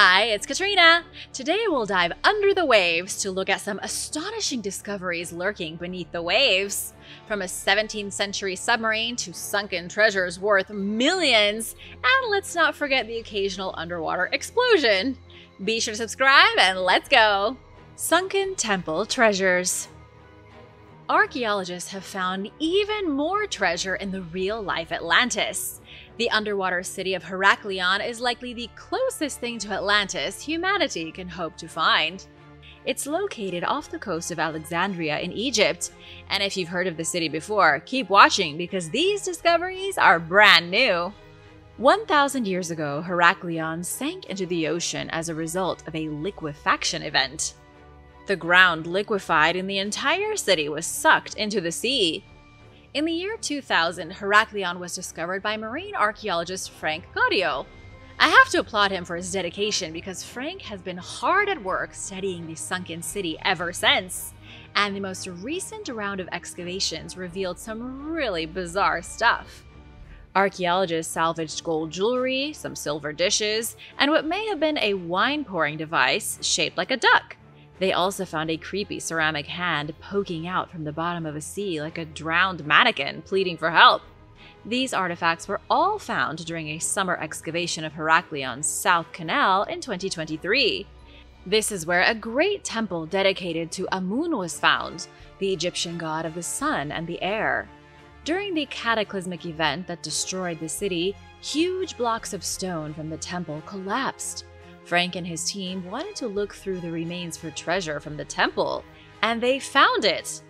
Hi, it's Katrina. Today we'll dive under the waves to look at some astonishing discoveries lurking beneath the waves. From a 17th century submarine to sunken treasures worth millions, and let's not forget the occasional underwater explosion. Be sure to subscribe and let's go! Sunken Temple Treasures Archaeologists have found even more treasure in the real life Atlantis. The underwater city of Heraklion is likely the closest thing to Atlantis humanity can hope to find. It's located off the coast of Alexandria in Egypt, and if you've heard of the city before, keep watching because these discoveries are brand new. 1,000 years ago, Heraklion sank into the ocean as a result of a liquefaction event. The ground liquefied and the entire city was sucked into the sea. In the year 2000, Heraklion was discovered by marine archaeologist Frank Goddio. I have to applaud him for his dedication because Frank has been hard at work studying the sunken city ever since. And the most recent round of excavations revealed some really bizarre stuff. Archaeologists salvaged gold jewelry, some silver dishes, and what may have been a wine pouring device shaped like a duck. They also found a creepy ceramic hand poking out from the bottom of a sea like a drowned mannequin pleading for help. These artifacts were all found during a summer excavation of Heraklion's South Canal in 2023. This is where a great temple dedicated to Amun was found, the Egyptian god of the sun and the air. During the cataclysmic event that destroyed the city, huge blocks of stone from the temple collapsed. Frank and his team wanted to look through the remains for treasure from the temple, and they found it!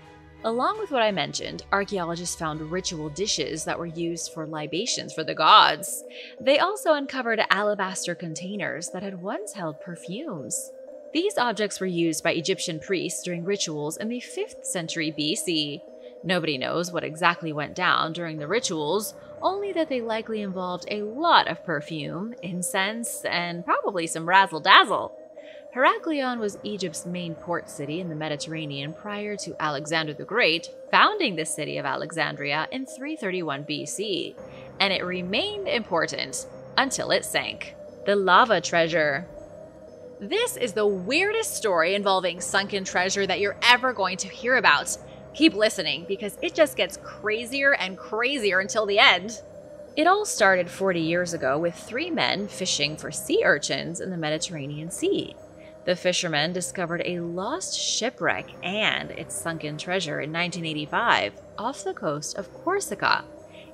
Along with what I mentioned, archaeologists found ritual dishes that were used for libations for the gods. They also uncovered alabaster containers that had once held perfumes. These objects were used by Egyptian priests during rituals in the 5th century BC. Nobody knows what exactly went down during the rituals, only that they likely involved a lot of perfume, incense, and probably some razzle dazzle. Heraklion was Egypt's main port city in the Mediterranean prior to Alexander the Great founding the city of Alexandria in 331 BC, and it remained important until it sank. The Lava Treasure. This is the weirdest story involving sunken treasure that you're ever going to hear about. Keep listening because it just gets crazier and crazier until the end. It all started 40 years ago with three men fishing for sea urchins in the Mediterranean Sea. The fishermen discovered a lost shipwreck and its sunken treasure in 1985 off the coast of Corsica.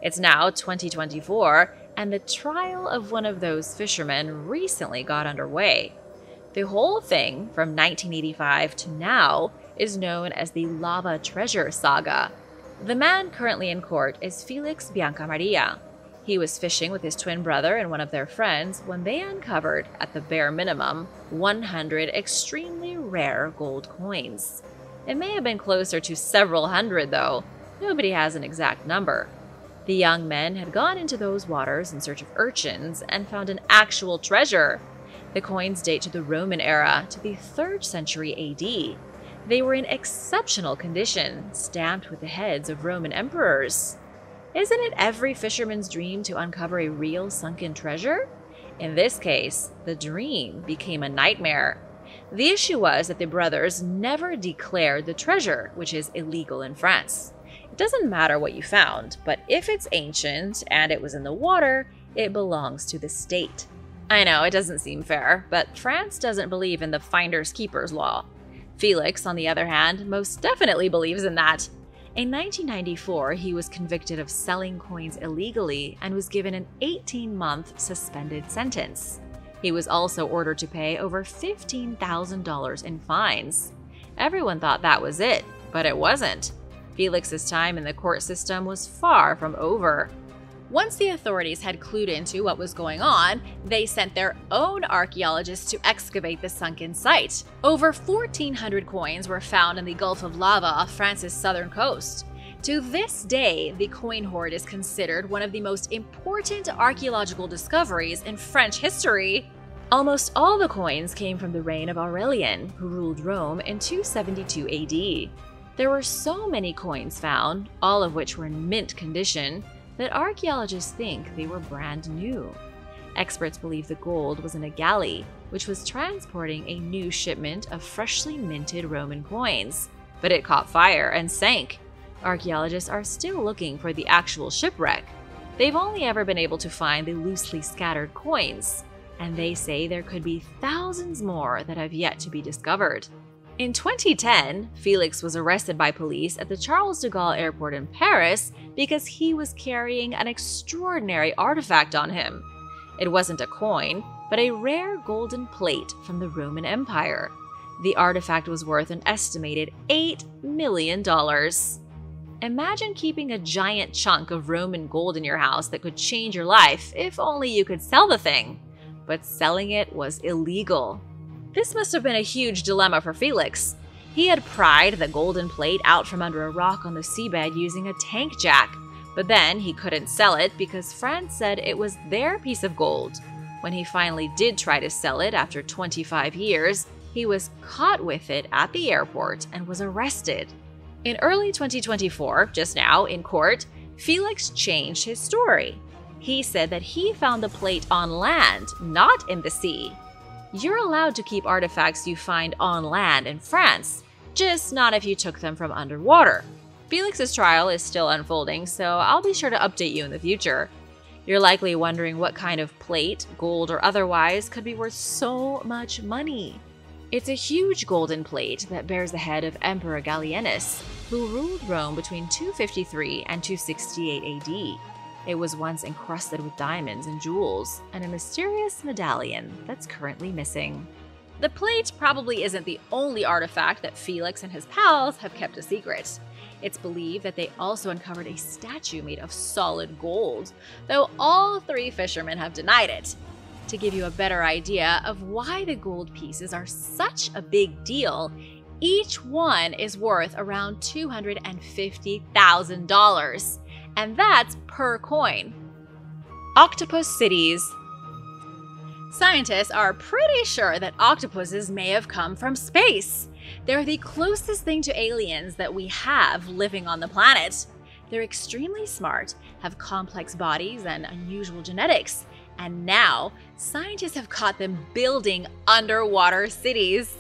It's now 2024, and the trial of one of those fishermen recently got underway. The whole thing, from 1985 to now, is known as the Lava Treasure Saga. The man currently in court is Felix Biancamaria. He was fishing with his twin brother and one of their friends when they uncovered, at the bare minimum, 100 extremely rare gold coins. It may have been closer to several hundred, though. Nobody has an exact number. The young men had gone into those waters in search of urchins and found an actual treasure. The coins date to the Roman era, to the 3rd century AD, they were in exceptional condition, stamped with the heads of Roman emperors. Isn't it every fisherman's dream to uncover a real sunken treasure? In this case, the dream became a nightmare. The issue was that the brothers never declared the treasure, which is illegal in France. It doesn't matter what you found, but if it's ancient and it was in the water, it belongs to the state. I know, it doesn't seem fair, but France doesn't believe in the finder's keeper's law. Felix, on the other hand, most definitely believes in that. In 1994, he was convicted of selling coins illegally and was given an 18 month suspended sentence. He was also ordered to pay over $15,000 in fines. Everyone thought that was it, but it wasn't. Felix's time in the court system was far from over. Once the authorities had clued into what was going on, they sent their own archaeologists to excavate the sunken site. Over 1,400 coins were found in the Gulf of Lava off France's southern coast. To this day, the coin hoard is considered one of the most important archaeological discoveries in French history. Almost all the coins came from the reign of Aurelian, who ruled Rome in 272 AD. There were so many coins found, all of which were in mint condition, that archaeologists think they were brand new. Experts believe the gold was in a galley, which was transporting a new shipment of freshly minted Roman coins. But it caught fire and sank. Archaeologists are still looking for the actual shipwreck. They've only ever been able to find the loosely scattered coins, and they say there could be thousands more that have yet to be discovered. In 2010, Felix was arrested by police at the Charles de Gaulle airport in Paris because he was carrying an extraordinary artifact on him. It wasn't a coin, but a rare golden plate from the Roman Empire. The artifact was worth an estimated $8 million. Imagine keeping a giant chunk of Roman gold in your house that could change your life if only you could sell the thing. But selling it was illegal. This must have been a huge dilemma for Felix. He had pried the golden plate out from under a rock on the seabed using a tank jack, but then he couldn't sell it because France said it was their piece of gold. When he finally did try to sell it after 25 years, he was caught with it at the airport and was arrested. In early 2024, just now in court, Felix changed his story. He said that he found the plate on land, not in the sea. You're allowed to keep artifacts you find on land in France, just not if you took them from underwater. Felix's trial is still unfolding, so I'll be sure to update you in the future. You're likely wondering what kind of plate, gold or otherwise, could be worth so much money. It's a huge golden plate that bears the head of Emperor Gallienus, who ruled Rome between 253 and 268 AD. It was once encrusted with diamonds and jewels, and a mysterious medallion that's currently missing. The plate probably isn't the only artifact that Felix and his pals have kept a secret. It's believed that they also uncovered a statue made of solid gold, though all three fishermen have denied it. To give you a better idea of why the gold pieces are such a big deal, each one is worth around $250,000 and that's per coin. Octopus cities. Scientists are pretty sure that octopuses may have come from space. They're the closest thing to aliens that we have living on the planet. They're extremely smart, have complex bodies and unusual genetics, and now scientists have caught them building underwater cities.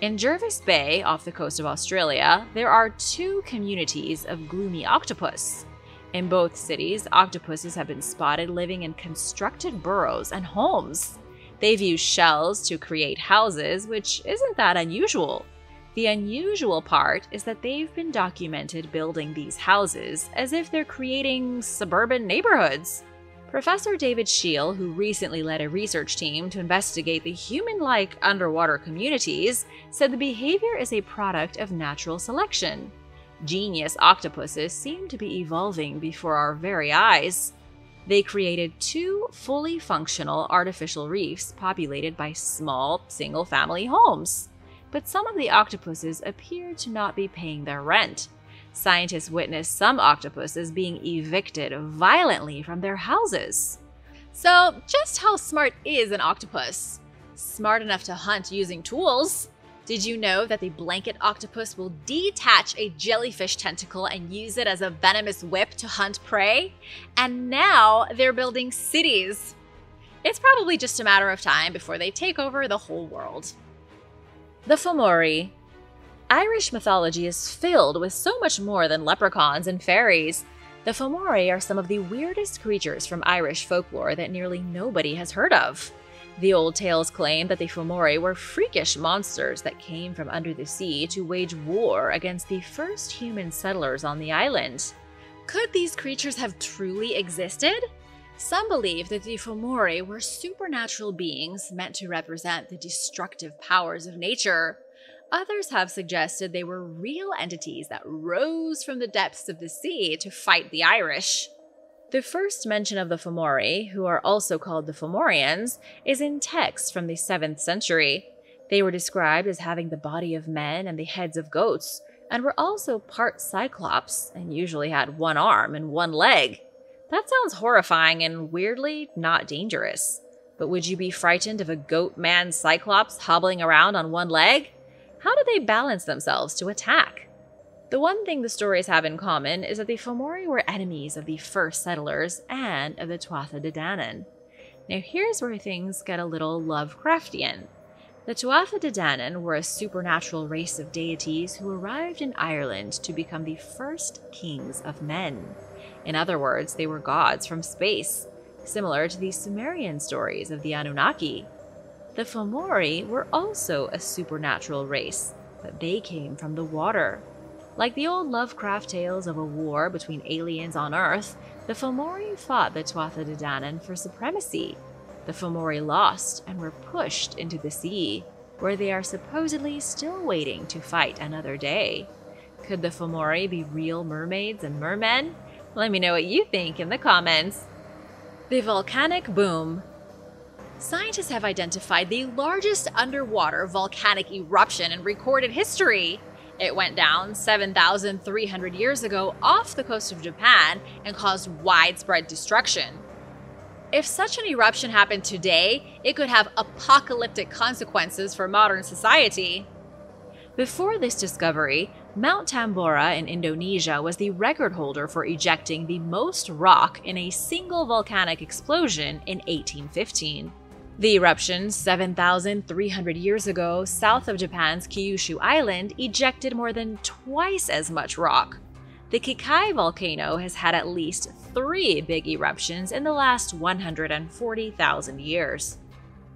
In Jervis Bay, off the coast of Australia, there are two communities of gloomy octopus. In both cities, octopuses have been spotted living in constructed burrows and homes. They've used shells to create houses, which isn't that unusual. The unusual part is that they've been documented building these houses as if they're creating suburban neighborhoods. Professor David Scheel, who recently led a research team to investigate the human like underwater communities, said the behavior is a product of natural selection genius octopuses seem to be evolving before our very eyes. They created two fully functional artificial reefs populated by small, single family homes. But some of the octopuses appear to not be paying their rent. Scientists witnessed some octopuses being evicted violently from their houses. So, just how smart is an octopus? Smart enough to hunt using tools. Did you know that the blanket octopus will detach a jellyfish tentacle and use it as a venomous whip to hunt prey? And now they're building cities. It's probably just a matter of time before they take over the whole world. The Fomori. Irish mythology is filled with so much more than leprechauns and fairies. The Fomori are some of the weirdest creatures from Irish folklore that nearly nobody has heard of. The old tales claim that the Fomori were freakish monsters that came from under the sea to wage war against the first human settlers on the island. Could these creatures have truly existed? Some believe that the Fomori were supernatural beings meant to represent the destructive powers of nature. Others have suggested they were real entities that rose from the depths of the sea to fight the Irish. The first mention of the Fomori, who are also called the Fomorians, is in texts from the 7th century. They were described as having the body of men and the heads of goats, and were also part cyclops, and usually had one arm and one leg. That sounds horrifying and weirdly not dangerous. But would you be frightened of a goat man cyclops hobbling around on one leg? How do they balance themselves to attack? The one thing the stories have in common is that the Fomori were enemies of the first settlers and of the Tuatha De Danann. Now here's where things get a little Lovecraftian. The Tuatha De Danann were a supernatural race of deities who arrived in Ireland to become the first kings of men. In other words, they were gods from space, similar to the Sumerian stories of the Anunnaki. The Fomori were also a supernatural race, but they came from the water. Like the old Lovecraft tales of a war between aliens on Earth, the Fomori fought the Tuatha De Danann for supremacy. The Fomori lost and were pushed into the sea, where they are supposedly still waiting to fight another day. Could the Fomori be real mermaids and mermen? Let me know what you think in the comments. The volcanic boom. Scientists have identified the largest underwater volcanic eruption in recorded history. It went down 7,300 years ago off the coast of Japan and caused widespread destruction. If such an eruption happened today, it could have apocalyptic consequences for modern society. Before this discovery, Mount Tambora in Indonesia was the record holder for ejecting the most rock in a single volcanic explosion in 1815. The eruption 7,300 years ago south of Japan's Kyushu Island ejected more than twice as much rock. The Kikai volcano has had at least three big eruptions in the last 140,000 years.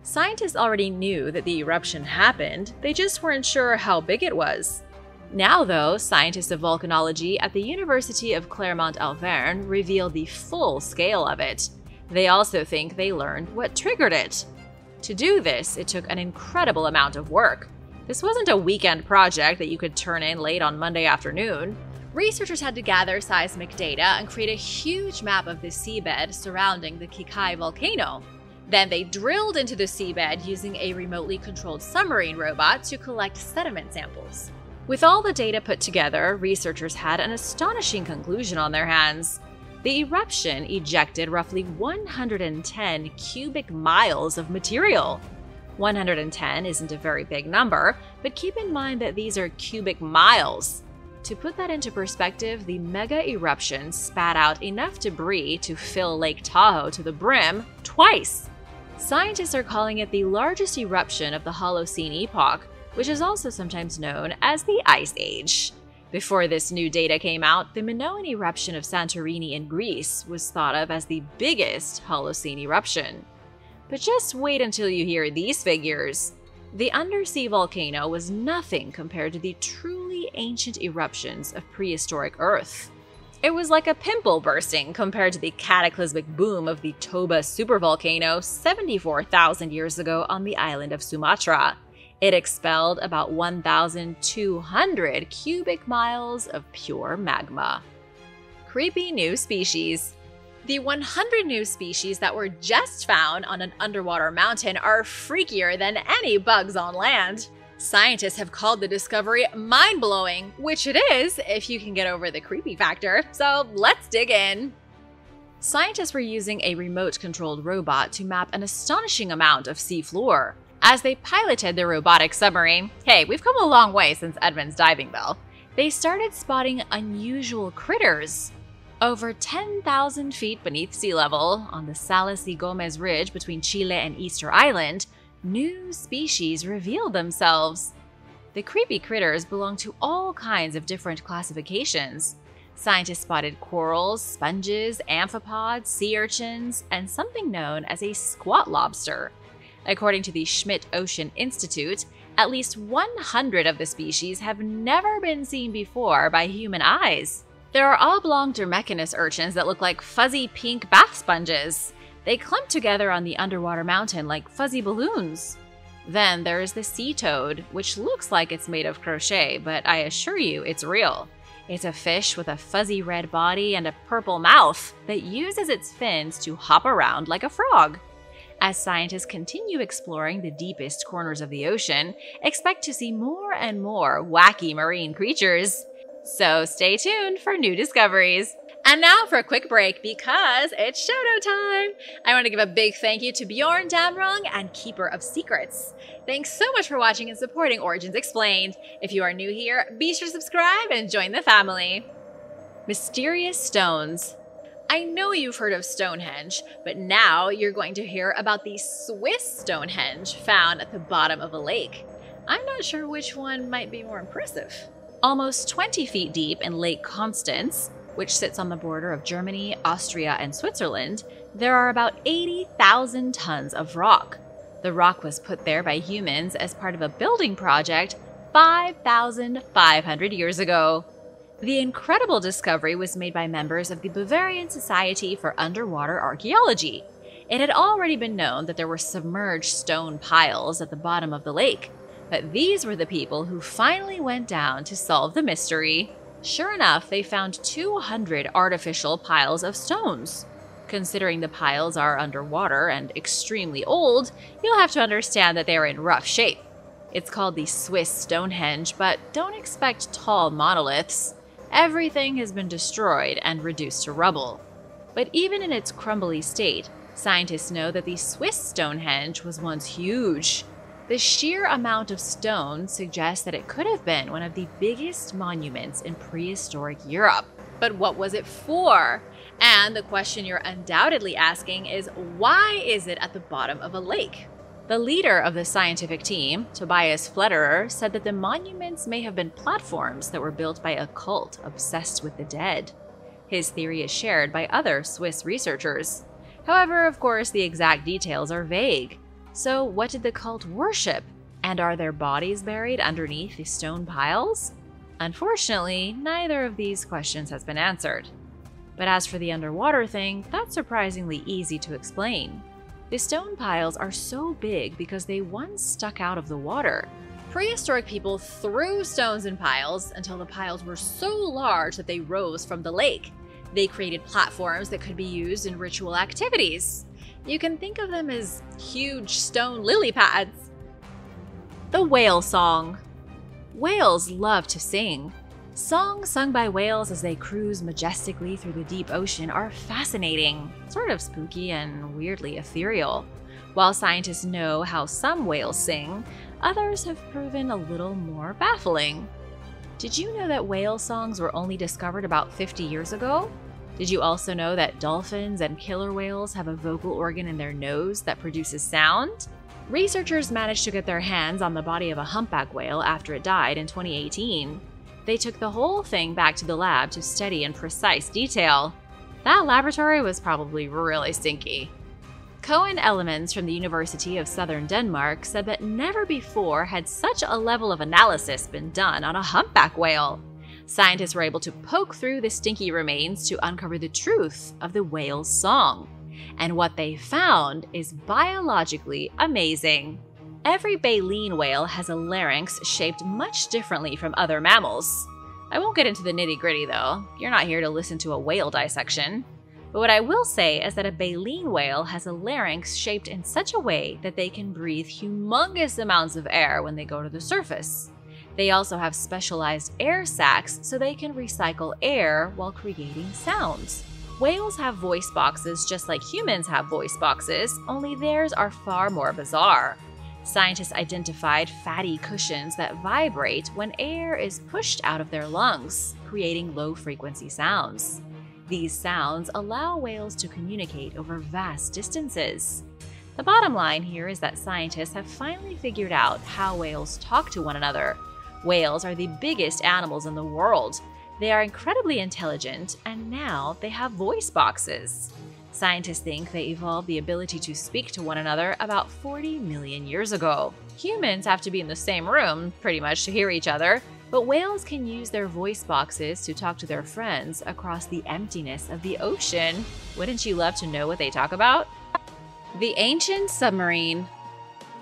Scientists already knew that the eruption happened, they just weren't sure how big it was. Now, though, scientists of volcanology at the University of Clermont-Auvergne revealed the full scale of it. They also think they learned what triggered it. To do this, it took an incredible amount of work. This wasn't a weekend project that you could turn in late on Monday afternoon. Researchers had to gather seismic data and create a huge map of the seabed surrounding the Kikai volcano. Then they drilled into the seabed using a remotely controlled submarine robot to collect sediment samples. With all the data put together, researchers had an astonishing conclusion on their hands. The eruption ejected roughly 110 cubic miles of material. 110 isn't a very big number, but keep in mind that these are cubic miles. To put that into perspective, the mega eruption spat out enough debris to fill Lake Tahoe to the brim twice. Scientists are calling it the largest eruption of the Holocene epoch, which is also sometimes known as the Ice Age. Before this new data came out, the Minoan eruption of Santorini in Greece was thought of as the biggest Holocene eruption. But just wait until you hear these figures. The undersea volcano was nothing compared to the truly ancient eruptions of prehistoric Earth. It was like a pimple bursting compared to the cataclysmic boom of the Toba supervolcano 74,000 years ago on the island of Sumatra. It expelled about 1,200 cubic miles of pure magma. Creepy new species. The 100 new species that were just found on an underwater mountain are freakier than any bugs on land. Scientists have called the discovery mind blowing, which it is if you can get over the creepy factor. So let's dig in. Scientists were using a remote controlled robot to map an astonishing amount of seafloor. As they piloted the robotic submarine, hey, we've come a long way since Edmund's diving bell, they started spotting unusual critters. Over 10,000 feet beneath sea level, on the Salas y Gomez Ridge between Chile and Easter Island, new species revealed themselves. The creepy critters belong to all kinds of different classifications. Scientists spotted corals, sponges, amphipods, sea urchins, and something known as a squat lobster. According to the Schmidt Ocean Institute, at least 100 of the species have never been seen before by human eyes. There are oblong Dermechinus urchins that look like fuzzy pink bath sponges. They clump together on the underwater mountain like fuzzy balloons. Then there is the sea toad, which looks like it's made of crochet, but I assure you it's real. It's a fish with a fuzzy red body and a purple mouth that uses its fins to hop around like a frog. As scientists continue exploring the deepest corners of the ocean, expect to see more and more wacky marine creatures. So stay tuned for new discoveries. And now for a quick break because it's shoutout time. I want to give a big thank you to Bjorn Damrong and Keeper of Secrets. Thanks so much for watching and supporting Origins Explained. If you are new here, be sure to subscribe and join the family. Mysterious Stones I know you've heard of Stonehenge, but now you're going to hear about the Swiss Stonehenge found at the bottom of a lake. I'm not sure which one might be more impressive. Almost 20 feet deep in Lake Constance, which sits on the border of Germany, Austria, and Switzerland, there are about 80,000 tons of rock. The rock was put there by humans as part of a building project 5,500 years ago. The incredible discovery was made by members of the Bavarian Society for Underwater Archaeology. It had already been known that there were submerged stone piles at the bottom of the lake, but these were the people who finally went down to solve the mystery. Sure enough, they found 200 artificial piles of stones. Considering the piles are underwater and extremely old, you'll have to understand that they are in rough shape. It's called the Swiss Stonehenge, but don't expect tall monoliths everything has been destroyed and reduced to rubble. But even in its crumbly state, scientists know that the Swiss Stonehenge was once huge. The sheer amount of stone suggests that it could have been one of the biggest monuments in prehistoric Europe. But what was it for? And the question you're undoubtedly asking is why is it at the bottom of a lake? The leader of the scientific team, Tobias Pflederer, said that the monuments may have been platforms that were built by a cult obsessed with the dead. His theory is shared by other Swiss researchers. However, of course, the exact details are vague. So, what did the cult worship? And are their bodies buried underneath the stone piles? Unfortunately, neither of these questions has been answered. But as for the underwater thing, that's surprisingly easy to explain. The stone piles are so big because they once stuck out of the water. Prehistoric people threw stones in piles until the piles were so large that they rose from the lake. They created platforms that could be used in ritual activities. You can think of them as huge stone lily pads. The Whale Song Whales love to sing. Songs sung by whales as they cruise majestically through the deep ocean are fascinating, sort of spooky and weirdly ethereal. While scientists know how some whales sing, others have proven a little more baffling. Did you know that whale songs were only discovered about 50 years ago? Did you also know that dolphins and killer whales have a vocal organ in their nose that produces sound? Researchers managed to get their hands on the body of a humpback whale after it died in 2018. They took the whole thing back to the lab to study in precise detail. That laboratory was probably really stinky. Coen Elemans from the University of Southern Denmark said that never before had such a level of analysis been done on a humpback whale. Scientists were able to poke through the stinky remains to uncover the truth of the whale's song. And what they found is biologically amazing. Every baleen whale has a larynx shaped much differently from other mammals. I won't get into the nitty gritty though, you're not here to listen to a whale dissection. But what I will say is that a baleen whale has a larynx shaped in such a way that they can breathe humongous amounts of air when they go to the surface. They also have specialized air sacs so they can recycle air while creating sounds. Whales have voice boxes just like humans have voice boxes, only theirs are far more bizarre. Scientists identified fatty cushions that vibrate when air is pushed out of their lungs, creating low frequency sounds. These sounds allow whales to communicate over vast distances. The bottom line here is that scientists have finally figured out how whales talk to one another. Whales are the biggest animals in the world. They are incredibly intelligent, and now they have voice boxes. Scientists think they evolved the ability to speak to one another about 40 million years ago. Humans have to be in the same room, pretty much, to hear each other, but whales can use their voice boxes to talk to their friends across the emptiness of the ocean. Wouldn't you love to know what they talk about? The Ancient Submarine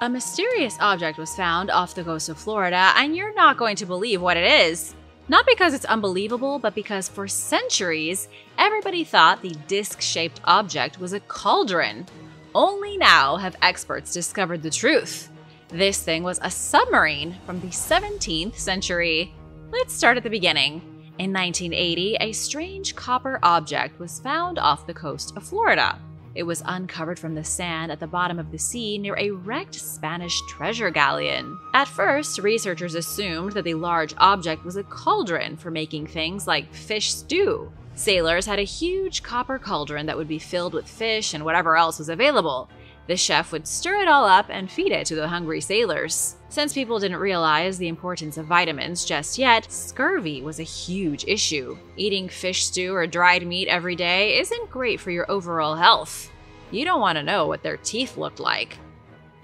A mysterious object was found off the coast of Florida, and you're not going to believe what it is. Not because it's unbelievable, but because for centuries, everybody thought the disc shaped object was a cauldron. Only now have experts discovered the truth. This thing was a submarine from the 17th century. Let's start at the beginning. In 1980, a strange copper object was found off the coast of Florida. It was uncovered from the sand at the bottom of the sea near a wrecked Spanish treasure galleon. At first, researchers assumed that the large object was a cauldron for making things like fish stew. Sailors had a huge copper cauldron that would be filled with fish and whatever else was available. The chef would stir it all up and feed it to the hungry sailors. Since people didn't realize the importance of vitamins just yet, scurvy was a huge issue. Eating fish stew or dried meat every day isn't great for your overall health. You don't want to know what their teeth looked like.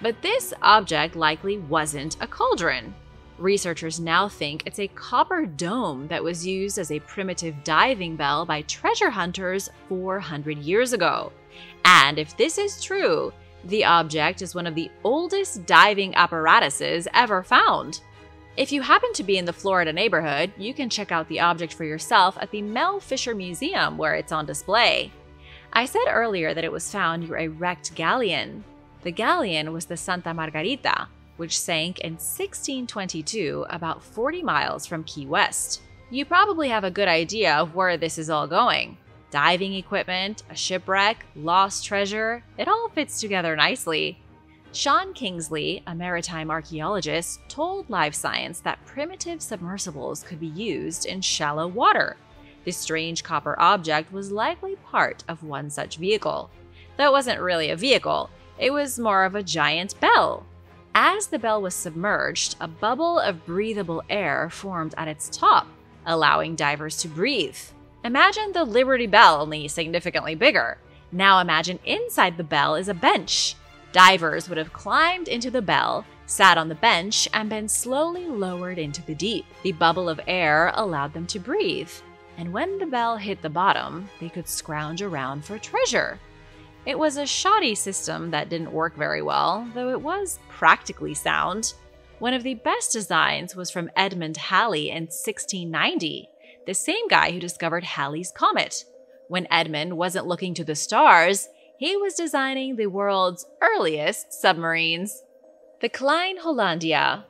But this object likely wasn't a cauldron. Researchers now think it's a copper dome that was used as a primitive diving bell by treasure hunters 400 years ago. And if this is true, the object is one of the oldest diving apparatuses ever found. If you happen to be in the Florida neighborhood, you can check out the object for yourself at the Mel Fisher Museum where it's on display. I said earlier that it was found near a wrecked galleon. The galleon was the Santa Margarita, which sank in 1622 about 40 miles from Key West. You probably have a good idea of where this is all going. Diving equipment, a shipwreck, lost treasure, it all fits together nicely. Sean Kingsley, a maritime archaeologist, told Live Science that primitive submersibles could be used in shallow water. This strange copper object was likely part of one such vehicle. Though it wasn't really a vehicle, it was more of a giant bell. As the bell was submerged, a bubble of breathable air formed at its top, allowing divers to breathe. Imagine the Liberty Bell, only significantly bigger. Now imagine inside the bell is a bench. Divers would have climbed into the bell, sat on the bench, and been slowly lowered into the deep. The bubble of air allowed them to breathe. And when the bell hit the bottom, they could scrounge around for treasure. It was a shoddy system that didn't work very well, though it was practically sound. One of the best designs was from Edmund Halley in 1690, the same guy who discovered Halley's Comet. When Edmund wasn't looking to the stars, he was designing the world's earliest submarines. The Klein Hollandia.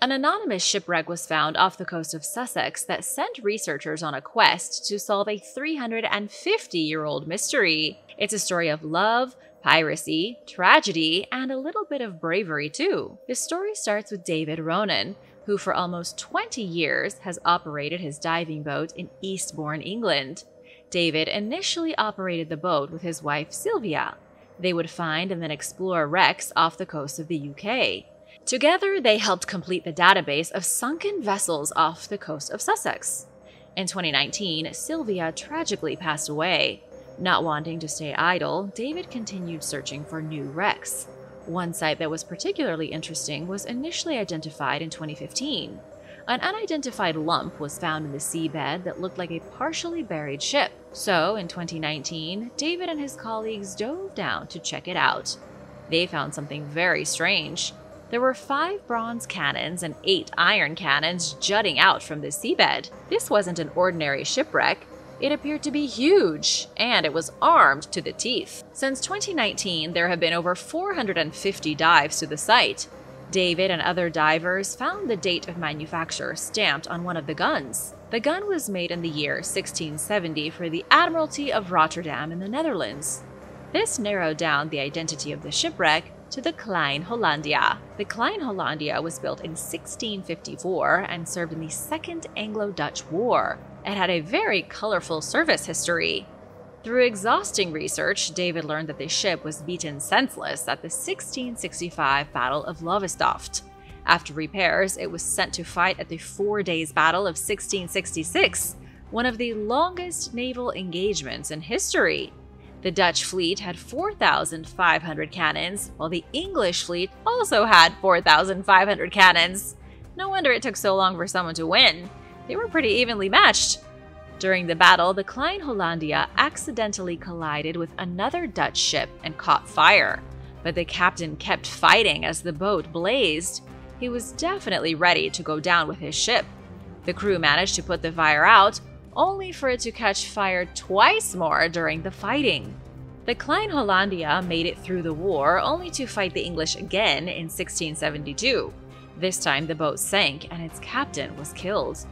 An anonymous shipwreck was found off the coast of Sussex that sent researchers on a quest to solve a 350 year old mystery. It's a story of love, piracy, tragedy, and a little bit of bravery, too. The story starts with David Ronnan, who for almost 20 years has operated his diving boat in Eastbourne, England. David initially operated the boat with his wife Sylvia. They would find and then explore wrecks off the coast of the UK. Together, they helped complete the database of sunken vessels off the coast of Sussex. In 2019, Sylvia tragically passed away. Not wanting to stay idle, David continued searching for new wrecks. One site that was particularly interesting was initially identified in 2015. An unidentified lump was found in the seabed that looked like a partially buried ship. So, in 2019, David and his colleagues dove down to check it out. They found something very strange. There were five bronze cannons and eight iron cannons jutting out from the seabed. This wasn't an ordinary shipwreck. It appeared to be huge, and it was armed to the teeth. Since 2019, there have been over 450 dives to the site. David and other divers found the date of manufacture stamped on one of the guns. The gun was made in the year 1670 for the Admiralty of Rotterdam in the Netherlands. This narrowed down the identity of the shipwreck to the Klein Hollandia. The Klein Hollandia was built in 1654 and served in the Second Anglo Dutch War. It had a very colorful service history. Through exhausting research, David learned that the ship was beaten senseless at the 1665 Battle of Lowestoft. After repairs, it was sent to fight at the Four Days Battle of 1666, one of the longest naval engagements in history. The Dutch fleet had 4,500 cannons, while the English fleet also had 4,500 cannons. No wonder it took so long for someone to win they were pretty evenly matched. During the battle, the Klein Hollandia accidentally collided with another Dutch ship and caught fire, but the captain kept fighting as the boat blazed. He was definitely ready to go down with his ship. The crew managed to put the fire out, only for it to catch fire twice more during the fighting. The Klein Hollandia made it through the war only to fight the English again in 1672. This time the boat sank and its captain was killed.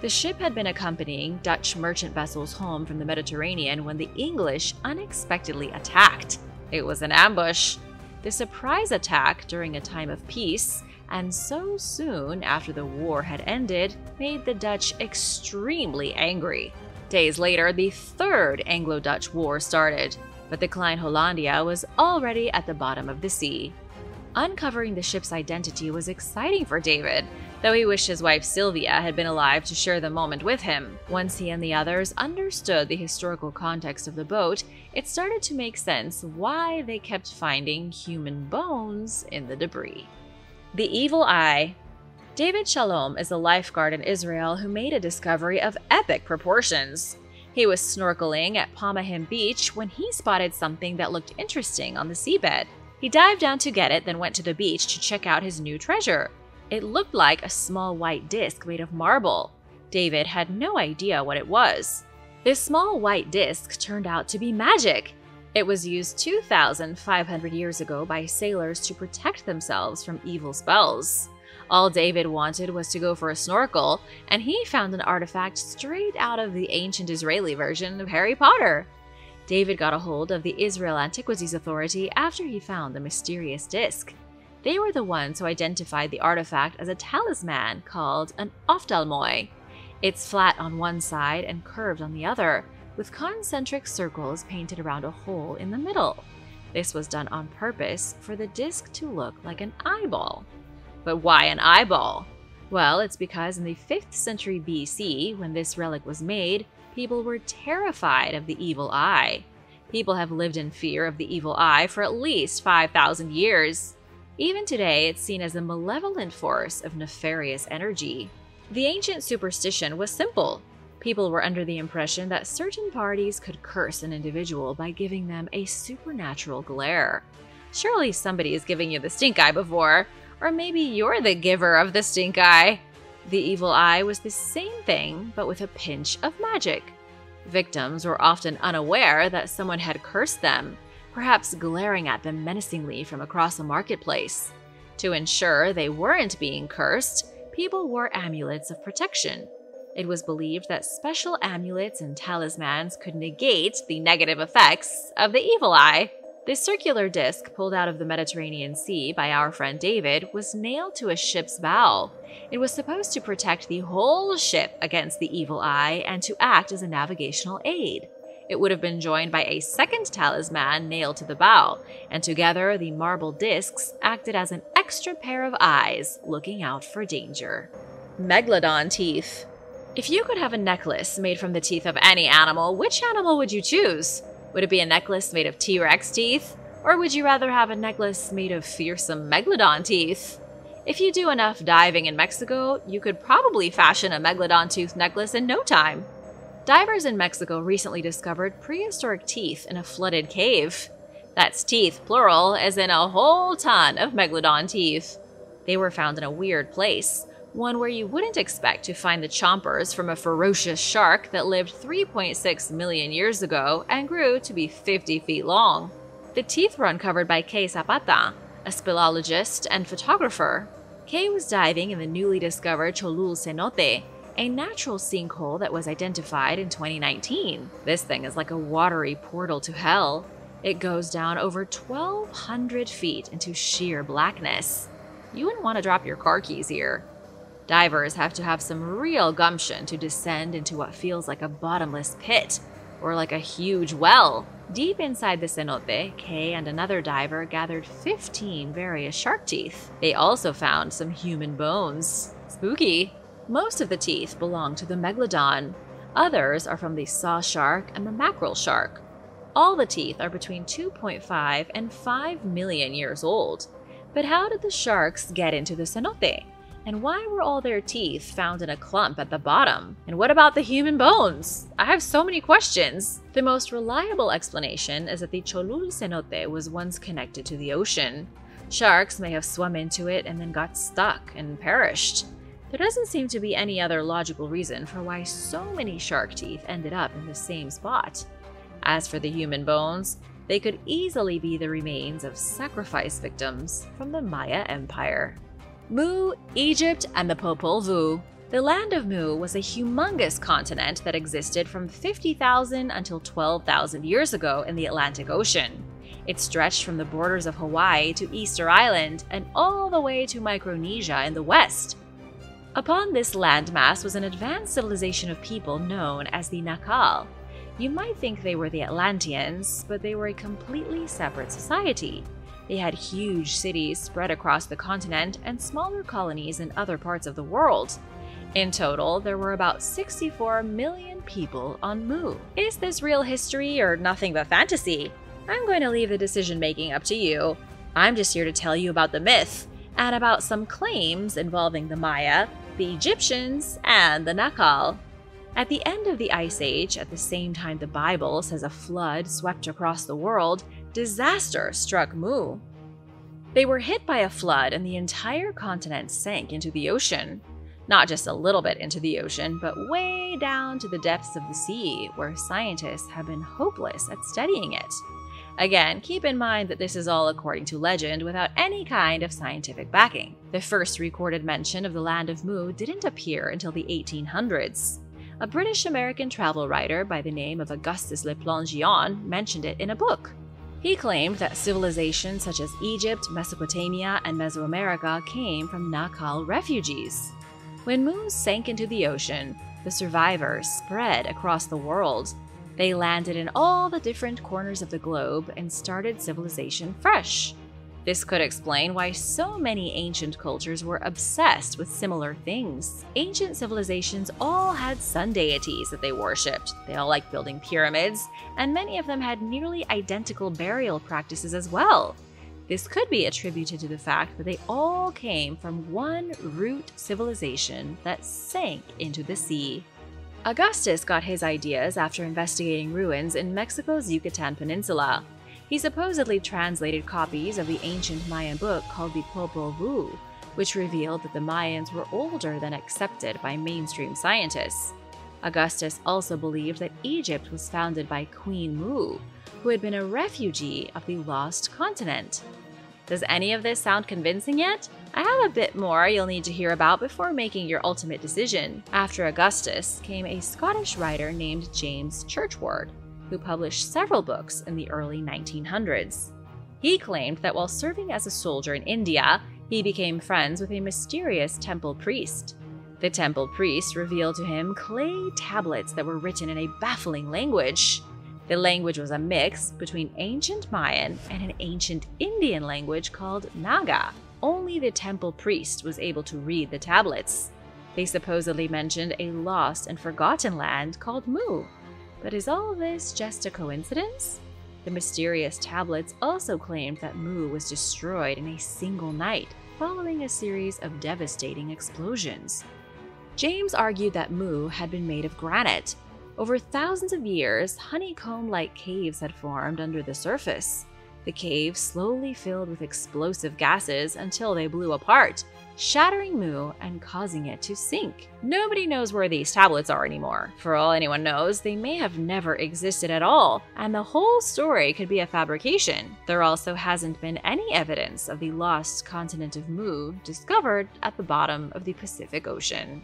The ship had been accompanying Dutch merchant vessels home from the Mediterranean when the English unexpectedly attacked. It was an ambush. The surprise attack during a time of peace, and so soon after the war had ended, made the Dutch extremely angry. Days later, the Third Anglo Dutch War started, but the Klein Hollandia was already at the bottom of the sea. Uncovering the ship's identity was exciting for David, though he wished his wife Sylvia had been alive to share the moment with him. Once he and the others understood the historical context of the boat, it started to make sense why they kept finding human bones in the debris. The Evil Eye David Shalom is a lifeguard in Israel who made a discovery of epic proportions. He was snorkeling at Palmahim Beach when he spotted something that looked interesting on the seabed. He dived down to get it, then went to the beach to check out his new treasure. It looked like a small white disc made of marble. David had no idea what it was. This small white disc turned out to be magic. It was used 2,500 years ago by sailors to protect themselves from evil spells. All David wanted was to go for a snorkel, and he found an artifact straight out of the ancient Israeli version of Harry Potter. David got a hold of the Israel Antiquities Authority after he found the mysterious disc. They were the ones who identified the artifact as a talisman called an ophthalmoi. It's flat on one side and curved on the other, with concentric circles painted around a hole in the middle. This was done on purpose for the disc to look like an eyeball. But why an eyeball? Well, it's because in the 5th century BC, when this relic was made, people were terrified of the evil eye. People have lived in fear of the evil eye for at least 5,000 years. Even today, it's seen as a malevolent force of nefarious energy. The ancient superstition was simple. People were under the impression that certain parties could curse an individual by giving them a supernatural glare. Surely somebody is giving you the stink eye before, or maybe you're the giver of the stink eye. The evil eye was the same thing, but with a pinch of magic. Victims were often unaware that someone had cursed them, perhaps glaring at them menacingly from across a marketplace. To ensure they weren't being cursed, people wore amulets of protection. It was believed that special amulets and talismans could negate the negative effects of the evil eye. This circular disc, pulled out of the Mediterranean Sea by our friend David, was nailed to a ship's bow. It was supposed to protect the whole ship against the evil eye and to act as a navigational aid. It would have been joined by a second talisman nailed to the bow, and together the marble discs acted as an extra pair of eyes looking out for danger. Megalodon teeth. If you could have a necklace made from the teeth of any animal, which animal would you choose? Would it be a necklace made of T Rex teeth? Or would you rather have a necklace made of fearsome megalodon teeth? If you do enough diving in Mexico, you could probably fashion a megalodon tooth necklace in no time. Divers in Mexico recently discovered prehistoric teeth in a flooded cave. That's teeth, plural, as in a whole ton of megalodon teeth. They were found in a weird place, one where you wouldn't expect to find the chompers from a ferocious shark that lived 3.6 million years ago and grew to be 50 feet long. The teeth were uncovered by Kay Zapata, a speleologist and photographer. Kay was diving in the newly discovered Cholul cenote, a natural sinkhole that was identified in 2019. This thing is like a watery portal to hell. It goes down over 1,200 feet into sheer blackness. You wouldn't want to drop your car keys here. Divers have to have some real gumption to descend into what feels like a bottomless pit, or like a huge well. Deep inside the cenote, Kay and another diver gathered 15 various shark teeth. They also found some human bones. Spooky. Most of the teeth belong to the megalodon. Others are from the saw shark and the mackerel shark. All the teeth are between 2.5 and 5 million years old. But how did the sharks get into the cenote? And why were all their teeth found in a clump at the bottom? And what about the human bones? I have so many questions. The most reliable explanation is that the Cholul cenote was once connected to the ocean. Sharks may have swum into it and then got stuck and perished. There doesn't seem to be any other logical reason for why so many shark teeth ended up in the same spot. As for the human bones, they could easily be the remains of sacrifice victims from the Maya Empire. Mu, Egypt, and the Popol Vuh. The land of Mu was a humongous continent that existed from 50,000 until 12,000 years ago in the Atlantic Ocean. It stretched from the borders of Hawaii to Easter Island and all the way to Micronesia in the west. Upon this landmass was an advanced civilization of people known as the Nakal. You might think they were the Atlanteans, but they were a completely separate society. They had huge cities spread across the continent and smaller colonies in other parts of the world. In total, there were about 64 million people on Mu. Is this real history or nothing but fantasy? I'm going to leave the decision making up to you. I'm just here to tell you about the myth and about some claims involving the Maya, the Egyptians, and the Naacal. At the end of the Ice Age, at the same time the Bible says a flood swept across the world, disaster struck Mu. They were hit by a flood and the entire continent sank into the ocean. Not just a little bit into the ocean, but way down to the depths of the sea, where scientists have been hopeless at studying it. Again, keep in mind that this is all according to legend without any kind of scientific backing. The first recorded mention of the land of Mu didn't appear until the 1800s. A British American travel writer by the name of Augustus Le Plongeon mentioned it in a book. He claimed that civilizations such as Egypt, Mesopotamia, and Mesoamerica came from Naacal refugees. When Mu sank into the ocean, the survivors spread across the world. They landed in all the different corners of the globe and started civilization fresh. This could explain why so many ancient cultures were obsessed with similar things. Ancient civilizations all had sun deities that they worshipped. They all liked building pyramids, and many of them had nearly identical burial practices as well. This could be attributed to the fact that they all came from one root civilization that sank into the sea. Augustus got his ideas after investigating ruins in Mexico's Yucatan Peninsula. He supposedly translated copies of the ancient Mayan book called the Popol Vuh, which revealed that the Mayans were older than accepted by mainstream scientists. Augustus also believed that Egypt was founded by Queen Mu, who had been a refugee of the lost continent. Does any of this sound convincing yet? I have a bit more you'll need to hear about before making your ultimate decision. After Augustus came a Scottish writer named James Churchward who published several books in the early 1900s. He claimed that while serving as a soldier in India, he became friends with a mysterious temple priest. The temple priest revealed to him clay tablets that were written in a baffling language. The language was a mix between ancient Mayan and an ancient Indian language called Naga. Only the temple priest was able to read the tablets. They supposedly mentioned a lost and forgotten land called Mu, but is all this just a coincidence? The mysterious tablets also claimed that Mu was destroyed in a single night, following a series of devastating explosions. James argued that Mu had been made of granite. Over thousands of years, honeycomb like caves had formed under the surface. The caves slowly filled with explosive gases until they blew apart, shattering Mu and causing it to sink. Nobody knows where these tablets are anymore. For all anyone knows, they may have never existed at all, and the whole story could be a fabrication. There also hasn't been any evidence of the lost continent of Mu discovered at the bottom of the Pacific Ocean.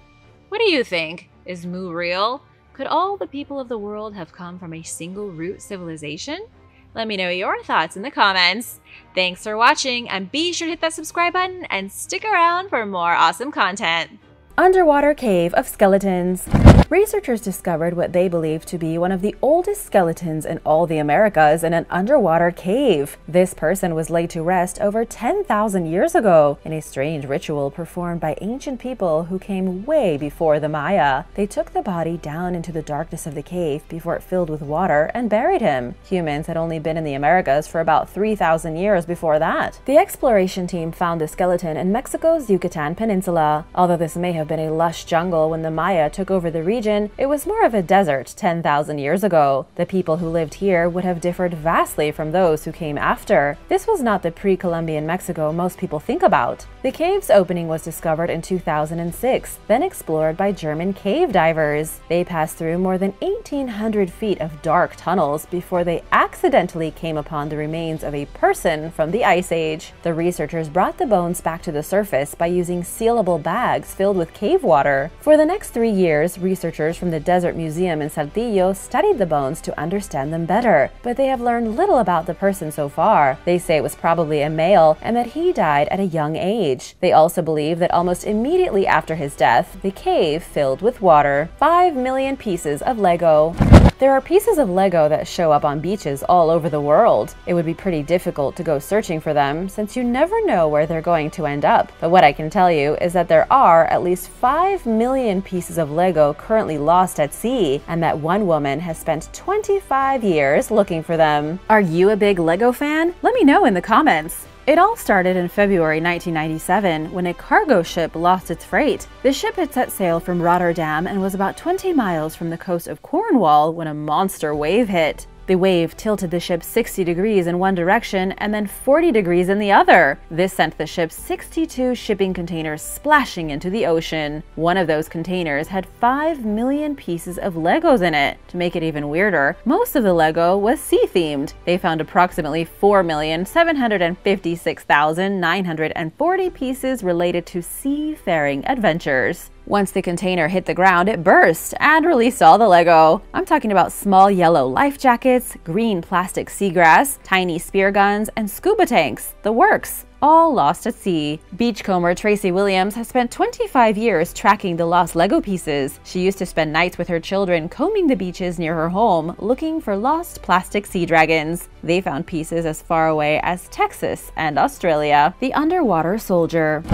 What do you think? Is Mu real? Could all the people of the world have come from a single root civilization? Let me know your thoughts in the comments. Thanks for watching, and be sure to hit that subscribe button and stick around for more awesome content. Underwater Cave of Skeletons Researchers discovered what they believe to be one of the oldest skeletons in all the Americas in an underwater cave. This person was laid to rest over 10,000 years ago in a strange ritual performed by ancient people who came way before the Maya. They took the body down into the darkness of the cave before it filled with water and buried him. Humans had only been in the Americas for about 3,000 years before that. The exploration team found the skeleton in Mexico's Yucatan Peninsula. Although this may have been a lush jungle when the Maya took over the region, region, it was more of a desert 10,000 years ago. The people who lived here would have differed vastly from those who came after. This was not the pre-Columbian Mexico most people think about. The cave's opening was discovered in 2006, then explored by German cave divers. They passed through more than 1,800 feet of dark tunnels before they accidentally came upon the remains of a person from the Ice Age. The researchers brought the bones back to the surface by using sealable bags filled with cave water. For the next three years, researchers Researchers from the Desert Museum in Saltillo studied the bones to understand them better, but they have learned little about the person so far. They say it was probably a male and that he died at a young age. They also believe that almost immediately after his death, the cave filled with water. 5 million pieces of Lego. There are pieces of Lego that show up on beaches all over the world. It would be pretty difficult to go searching for them since you never know where they're going to end up. But what I can tell you is that there are at least 5 million pieces of Lego currently lost at sea, and that one woman has spent 25 years looking for them. Are you a big Lego fan? Let me know in the comments. It all started in February 1997 when a cargo ship lost its freight. The ship had set sail from Rotterdam and was about 20 miles from the coast of Cornwall when a monster wave hit. The wave tilted the ship 60 degrees in one direction and then 40 degrees in the other. This sent the ship's 62 shipping containers splashing into the ocean. One of those containers had 5 million pieces of Legos in it. To make it even weirder, most of the Lego was sea-themed. They found approximately 4,756,940 pieces related to seafaring adventures. Once the container hit the ground, it burst and released all the Lego. I'm talking about small yellow life jackets, green plastic seagrass, tiny spear guns, and scuba tanks. The works all lost at sea. Beachcomber Tracey Williams has spent 25 years tracking the lost Lego pieces. She used to spend nights with her children combing the beaches near her home looking for lost plastic sea dragons. They found pieces as far away as Texas and Australia. The Underwater Soldier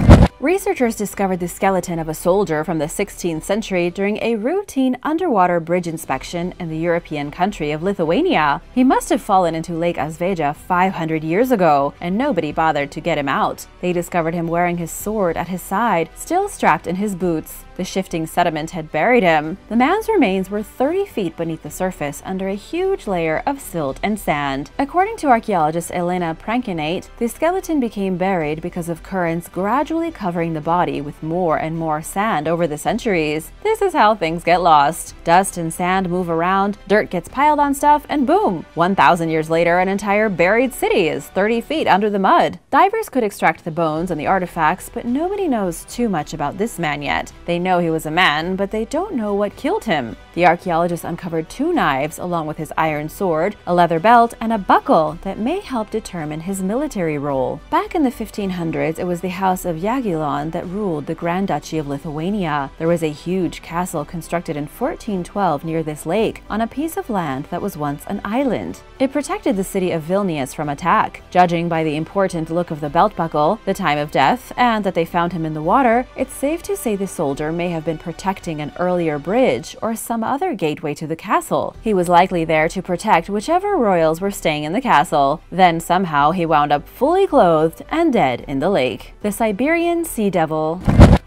Researchers discovered the skeleton of a soldier from the 16th century during a routine underwater bridge inspection in the European country of Lithuania. He must have fallen into Lake Asveja 500 years ago, and nobody bothered to get him out. They discovered him wearing his sword at his side, still strapped in his boots. The shifting sediment had buried him. The man's remains were 30 feet beneath the surface under a huge layer of silt and sand. According to archaeologist Elena Pranckėnaitė, the skeleton became buried because of currents gradually covering the body with more and more sand over the centuries. This is how things get lost. Dust and sand move around, dirt gets piled on stuff, and boom! 1,000 years later, an entire buried city is 30 feet under the mud. Divers could extract the bones and the artifacts, but nobody knows too much about this man yet. They know he was a man, but they don't know what killed him. The archaeologists uncovered two knives along with his iron sword, a leather belt, and a buckle that may help determine his military role. Back in the 1500s, it was the House of Jagiellon that ruled the Grand Duchy of Lithuania. There was a huge castle constructed in 1412 near this lake on a piece of land that was once an island. It protected the city of Vilnius from attack. Judging by the important look of the belt buckle, the time of death, and that they found him in the water, it's safe to say the soldier may have been protecting an earlier bridge or some some other gateway to the castle. He was likely there to protect whichever royals were staying in the castle. Then somehow he wound up fully clothed and dead in the lake. The Siberian Sea Devil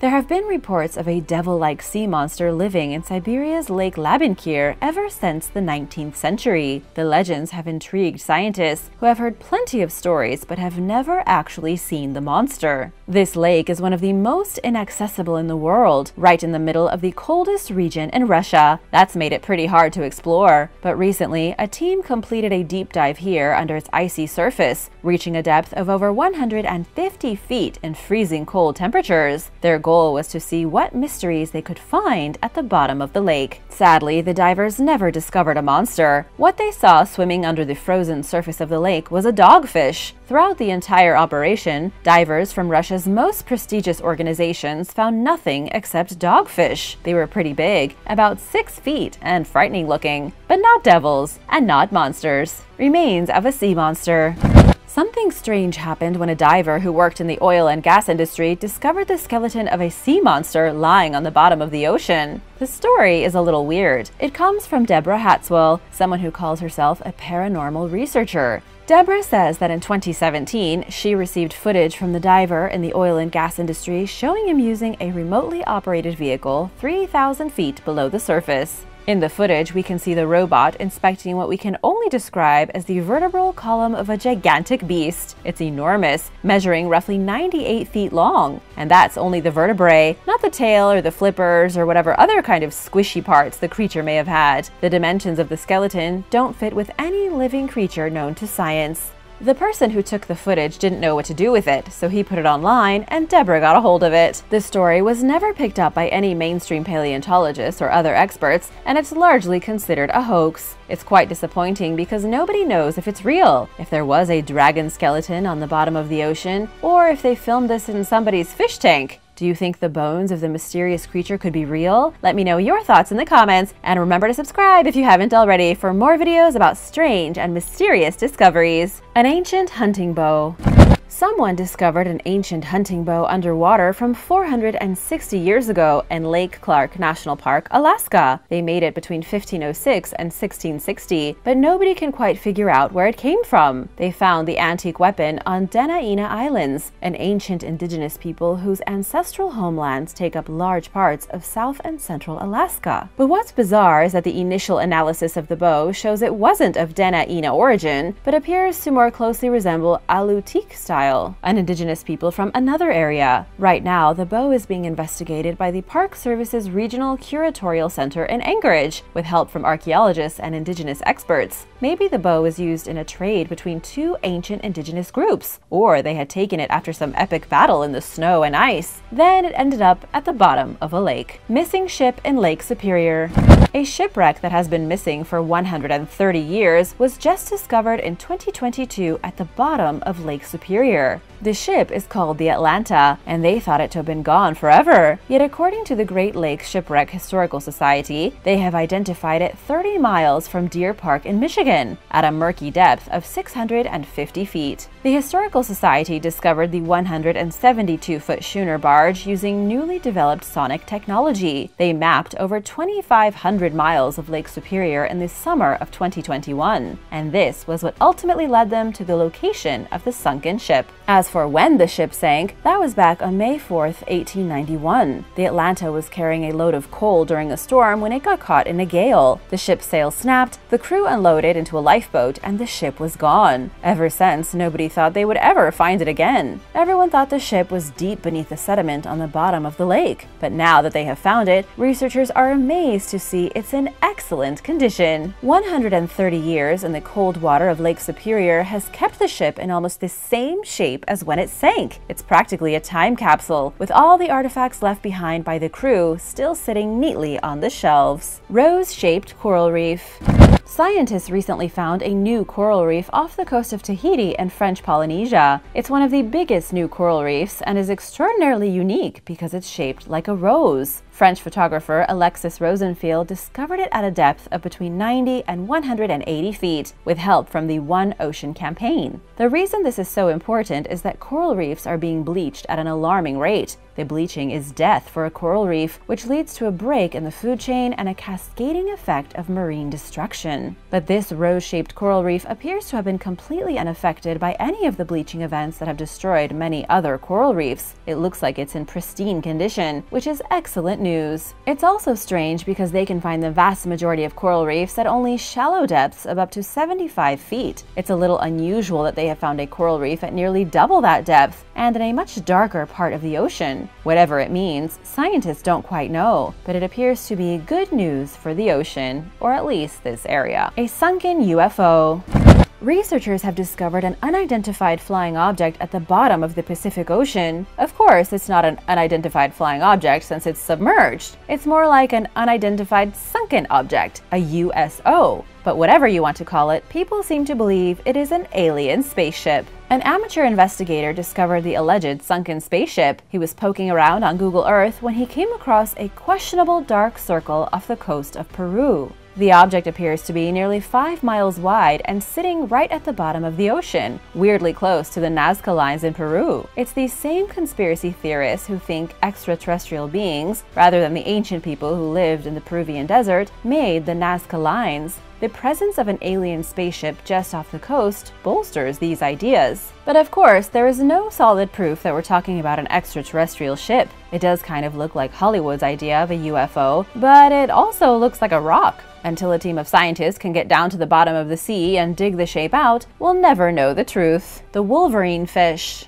there have been reports of a devil-like sea monster living in Siberia's Lake Labynkyr ever since the 19th century. The legends have intrigued scientists who have heard plenty of stories but have never actually seen the monster. This lake is one of the most inaccessible in the world, right in the middle of the coldest region in Russia. That's made it pretty hard to explore. But recently, a team completed a deep dive here under its icy surface, reaching a depth of over 150 feet in freezing cold temperatures. Their goal was to see what mysteries they could find at the bottom of the lake. Sadly, the divers never discovered a monster. What they saw swimming under the frozen surface of the lake was a dogfish. Throughout the entire operation, divers from Russia's most prestigious organizations found nothing except dogfish. They were pretty big, about six feet, and frightening looking, but not devils and not monsters. Remains of a sea monster. Something strange happened when a diver who worked in the oil and gas industry discovered the skeleton of a sea monster lying on the bottom of the ocean. The story is a little weird. It comes from Deborah Hatswell, someone who calls herself a paranormal researcher. Deborah says that in 2017, she received footage from the diver in the oil and gas industry showing him using a remotely operated vehicle 3,000 feet below the surface. In the footage, we can see the robot inspecting what we can only describe as the vertebral column of a gigantic beast. It's enormous, measuring roughly 98 feet long. And that's only the vertebrae, not the tail or the flippers or whatever other kind of squishy parts the creature may have had. The dimensions of the skeleton don't fit with any living creature known to science. The person who took the footage didn't know what to do with it, so he put it online and Deborah got a hold of it. The story was never picked up by any mainstream paleontologists or other experts, and it's largely considered a hoax. It's quite disappointing because nobody knows if it's real, if there was a dragon skeleton on the bottom of the ocean, or if they filmed this in somebody's fish tank. Do you think the bones of the mysterious creature could be real? Let me know your thoughts in the comments, and remember to subscribe if you haven't already for more videos about strange and mysterious discoveries. An ancient hunting bow. Someone discovered an ancient hunting bow underwater from 460 years ago in Lake Clark National Park, Alaska. They made it between 1506 and 1660, but nobody can quite figure out where it came from. They found the antique weapon on Dena'ina Islands, an ancient indigenous people whose ancestral homelands take up large parts of South and Central Alaska. But what's bizarre is that the initial analysis of the bow shows it wasn't of Dena'ina origin, but appears to more closely resemble Alutiiq style an indigenous people from another area. Right now, the bow is being investigated by the Park Service's Regional Curatorial Center in Anchorage, with help from archaeologists and indigenous experts. Maybe the bow was used in a trade between two ancient indigenous groups, or they had taken it after some epic battle in the snow and ice. Then it ended up at the bottom of a lake. Missing ship in Lake Superior. A shipwreck that has been missing for 130 years was just discovered in 2022 at the bottom of Lake Superior here. The ship is called the Atlanta, and they thought it to have been gone forever. Yet according to the Great Lakes Shipwreck Historical Society, they have identified it 30 miles from Deer Park in Michigan, at a murky depth of 650 feet. The Historical Society discovered the 172-foot schooner barge using newly developed sonic technology. They mapped over 2,500 miles of Lake Superior in the summer of 2021, and this was what ultimately led them to the location of the sunken ship ship. As for when the ship sank, that was back on May 4, 1891. The Atlanta was carrying a load of coal during a storm when it got caught in a gale. The ship's sails snapped, the crew unloaded into a lifeboat, and the ship was gone. Ever since, nobody thought they would ever find it again. Everyone thought the ship was deep beneath the sediment on the bottom of the lake. But now that they have found it, researchers are amazed to see it's in excellent condition. 130 years in the cold water of Lake Superior has kept the ship in almost the same shape as when it sank. It's practically a time capsule, with all the artifacts left behind by the crew still sitting neatly on the shelves. Rose-shaped coral reef. Scientists recently found a new coral reef off the coast of Tahiti and French Polynesia. It's one of the biggest new coral reefs and is extraordinarily unique because it's shaped like a rose. French photographer Alexis Rosenfeld discovered it at a depth of between 90 and 180 feet, with help from the One Ocean campaign. The reason this is so important is that coral reefs are being bleached at an alarming rate. The bleaching is death for a coral reef, which leads to a break in the food chain and a cascading effect of marine destruction. But this rose-shaped coral reef appears to have been completely unaffected by any of the bleaching events that have destroyed many other coral reefs. It looks like it's in pristine condition, which is excellent news. It's also strange because they can find the vast majority of coral reefs at only shallow depths of up to 75 feet. It's a little unusual that they have found a coral reef at nearly double that depth and in a much darker part of the ocean. Whatever it means, scientists don't quite know, but it appears to be good news for the ocean, or at least this area. A sunken UFO. Researchers have discovered an unidentified flying object at the bottom of the Pacific Ocean. Of course, it's not an unidentified flying object since it's submerged. It's more like an unidentified sunken object, a USO. But whatever you want to call it, people seem to believe it is an alien spaceship. An amateur investigator discovered the alleged sunken spaceship. He was poking around on Google Earth when he came across a questionable dark circle off the coast of Peru. The object appears to be nearly 5 miles wide and sitting right at the bottom of the ocean, weirdly close to the Nazca lines in Peru. It's these same conspiracy theorists who think extraterrestrial beings, rather than the ancient people who lived in the Peruvian desert, made the Nazca lines. The presence of an alien spaceship just off the coast bolsters these ideas. But of course, there is no solid proof that we're talking about an extraterrestrial ship. It does kind of look like Hollywood's idea of a UFO, but it also looks like a rock. Until a team of scientists can get down to the bottom of the sea and dig the shape out, we'll never know the truth. The wolverine fish.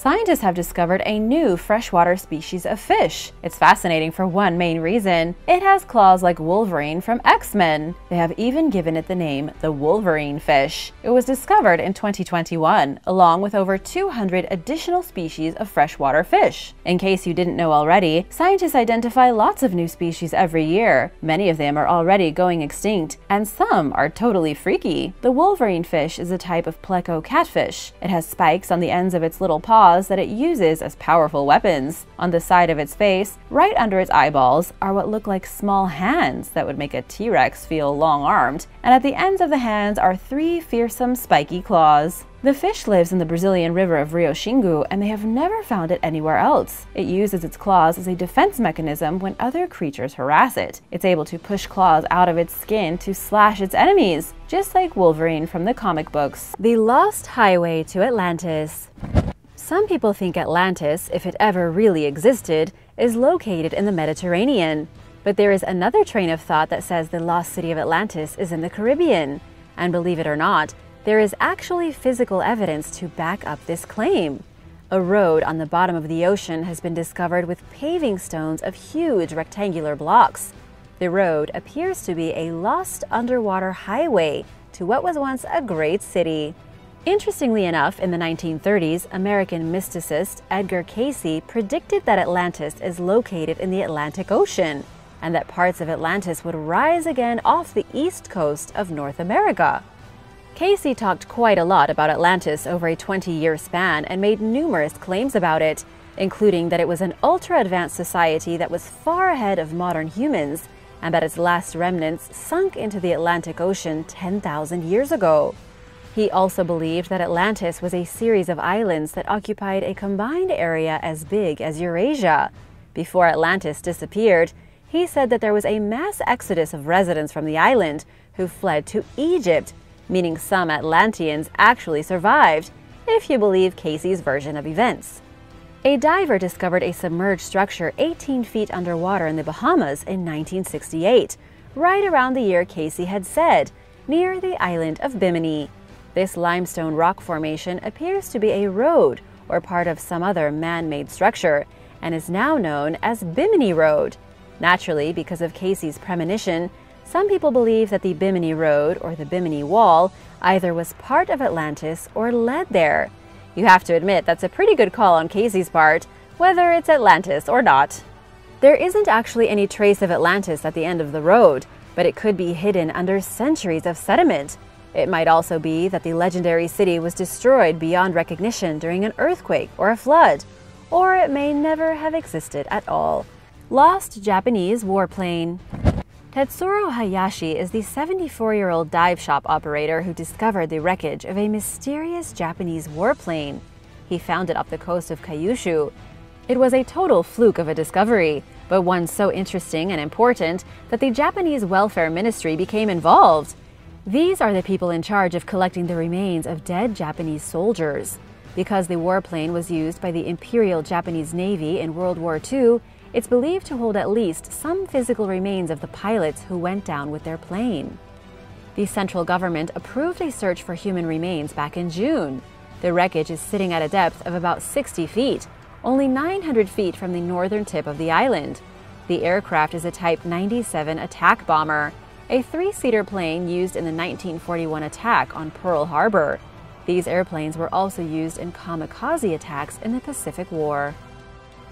Scientists have discovered a new freshwater species of fish. It's fascinating for one main reason. It has claws like Wolverine from X-Men. They have even given it the name the Wolverine fish. It was discovered in 2021, along with over 200 additional species of freshwater fish. In case you didn't know already, scientists identify lots of new species every year. Many of them are already going extinct, and some are totally freaky. The Wolverine fish is a type of pleco catfish. It has spikes on the ends of its little paws claws that it uses as powerful weapons. On the side of its face, right under its eyeballs, are what look like small hands that would make a T-Rex feel long-armed, and at the ends of the hands are three fearsome spiky claws. The fish lives in the Brazilian river of Rio Xingu, and they have never found it anywhere else. It uses its claws as a defense mechanism when other creatures harass it. It's able to push claws out of its skin to slash its enemies, just like Wolverine from the comic books. The Lost Highway to Atlantis some people think Atlantis, if it ever really existed, is located in the Mediterranean. But there is another train of thought that says the lost city of Atlantis is in the Caribbean. And believe it or not, there is actually physical evidence to back up this claim. A road on the bottom of the ocean has been discovered with paving stones of huge rectangular blocks. The road appears to be a lost underwater highway to what was once a great city. Interestingly enough, in the 1930s, American mysticist Edgar Cayce predicted that Atlantis is located in the Atlantic Ocean and that parts of Atlantis would rise again off the east coast of North America. Cayce talked quite a lot about Atlantis over a 20 year span and made numerous claims about it, including that it was an ultra advanced society that was far ahead of modern humans and that its last remnants sunk into the Atlantic Ocean 10,000 years ago. He also believed that Atlantis was a series of islands that occupied a combined area as big as Eurasia. Before Atlantis disappeared, he said that there was a mass exodus of residents from the island who fled to Egypt, meaning some Atlanteans actually survived, if you believe Cayce's version of events. A diver discovered a submerged structure 18 feet underwater in the Bahamas in 1968, right around the year Casey had said, near the island of Bimini. This limestone rock formation appears to be a road or part of some other man-made structure and is now known as Bimini Road. Naturally, because of Cayce's premonition, some people believe that the Bimini Road or the Bimini Wall either was part of Atlantis or led there. You have to admit that's a pretty good call on Cayce's part, whether it's Atlantis or not. There isn't actually any trace of Atlantis at the end of the road, but it could be hidden under centuries of sediment. It might also be that the legendary city was destroyed beyond recognition during an earthquake or a flood, or it may never have existed at all. Lost Japanese warplane. Tetsuro Hayashi is the 74 year old dive shop operator who discovered the wreckage of a mysterious Japanese warplane. He found it off the coast of Kyushu. It was a total fluke of a discovery, but one so interesting and important that the Japanese Welfare Ministry became involved. These are the people in charge of collecting the remains of dead Japanese soldiers. Because the warplane was used by the Imperial Japanese Navy in World War II, it's believed to hold at least some physical remains of the pilots who went down with their plane. The central government approved a search for human remains back in June. The wreckage is sitting at a depth of about 60 feet, only 900 feet from the northern tip of the island. The aircraft is a Type 97 attack bomber a three-seater plane used in the 1941 attack on Pearl Harbor. These airplanes were also used in kamikaze attacks in the Pacific War.